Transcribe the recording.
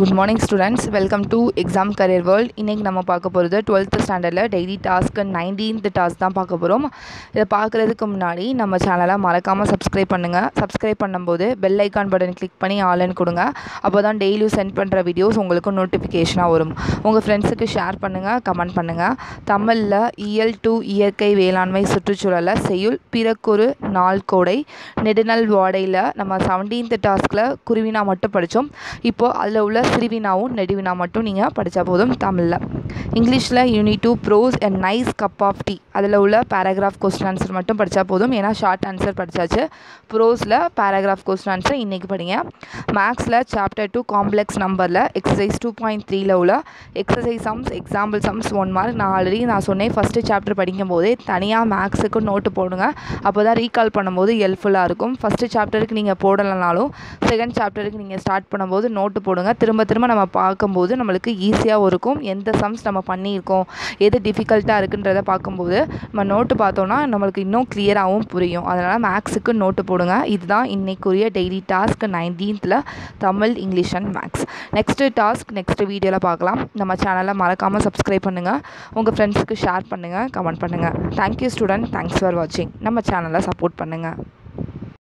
Good morning students welcome to exam career world இன்றைக்கி நம்ம பார்க்க போகிறது டுவெல்த்து ஸ்டாண்டர்டில் டெய்லி டாஸ்க்கு நைன்டீன்த் டாஸ்க் தான் பார்க்க போகிறோம் இதை பார்க்குறதுக்கு முன்னாடி நம்ம சேனலை மறக்காமல் சப்ஸ்கிரைப் பண்ணுங்கள் சப்ஸ்கிரைப் பண்ணும்போது பெல் ஐக்கான் பட்டன் கிளிக் பண்ணி ஆன்லைன் கொடுங்க. அப்போ தான் டெய்லியும் சென்ட் பண்ணுற வீடியோஸ் உங்களுக்கு நோட்டிஃபிகேஷனாக வரும். உங்கள் ஃப்ரெண்ட்ஸுக்கு ஷேர் பண்ணுங்கள் கமெண்ட் பண்ணுங்கள் தமிழில் இயல் டூ இயற்கை வேளாண்மை சுற்றுச்சூழலை செய்யுள் பிறக்குறு நாள் கோடை. நெடுநல் வாடையில் நம்ம செவன்டீன்த் டாஸ்கில் குருவினா மட்டும் படித்தோம் இப்போது அதில் உள்ள சிறுவினாவும் நெடுவினா மட்டும் நீங்கள் படித்தா போதும் தமிழில். இங்கிலீஷில் unit two prose and nice cup of tea. அதில் உள்ள பேராகிராஃப் கொஸ்டின் ஆன்சர் மட்டும் படித்தா போதும். ஏன்னா ஷார்ட் ஆன்சர் படித்தாச்சு ப்ரோஸில் பேராகிராஃப் கொஸ்டின் ஆன்சர் இன்றைக்கி படிங்க. மேக்ஸில் சாப்டர் டூ காம்ப்ளெக்ஸ் நம்பரில் எக்ஸசைஸ் டூ பாயிண்ட் த்ரீல உள்ள exercise sums example sums one mark நான் ஆல்ரெடி நான் சொன்னேன் ஃபஸ்ட்டு சாப்டர் படிக்கும் போதே தனியாக மேக்ஸுக்கு நோட்டு போடுங்க. அப்போ தான் ரீகால் பண்ணும்போது ஹெல்ப்ஃபுல்லாக இருக்கும். ஃபஸ்ட்டு சாப்டருக்கு நீங்கள் போடலைனாலும் செகண்ட் சாப்டருக்கு நீங்கள் ஸ்டார்ட் பண்ணும்போது நோட்டு போடுங்க. திரும்ப திரும்ப நம்ம பார்க்கும்போது நம்மளுக்கு ஈஸியாகவும் இருக்கும். எந்த சம்ஸ் நம்ம பண்ணியிருக்கோம் எது டிஃபிகல்ட்டாக இருக்குன்றத பார்க்கும்போது நம்ம நோட்டு பார்த்தோன்னா நம்மளுக்கு இன்னும் கிளியராகவும் புரியும். அதனால் மேக்ஸுக்கு நோட்டு போடுங்க. இதுதான் இன்றைக்குரிய daily task நைன்டீன்த்தில் Tamil English and maths next task next வீடியோவில் பார்க்கலாம். நம்ம சேனலை மறக்காமல் சப்ஸ்கிரைப் பண்ணுங்கள் உங்கள் ஃப்ரெண்ட்ஸுக்கு ஷேர் பண்ணுங்கள் கமெண்ட் பண்ணுங்கள் தேங்க்யூ ஸ்டூடெண்ட் தேங்க்ஸ் ஃபார் வாட்சிங் நம்ம சேனலை சப்போர்ட் பண்ணுங்கள்